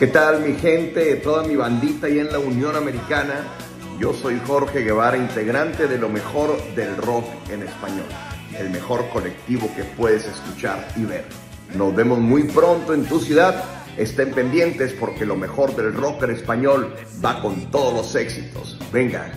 ¿Qué tal mi gente, toda mi bandita y en la Unión Americana? Yo soy Jorge Guevara, integrante de lo mejor del rock en español, el mejor colectivo que puedes escuchar y ver. Nos vemos muy pronto en tu ciudad. Estén pendientes porque lo mejor del rock en español va con todos los éxitos. Venga,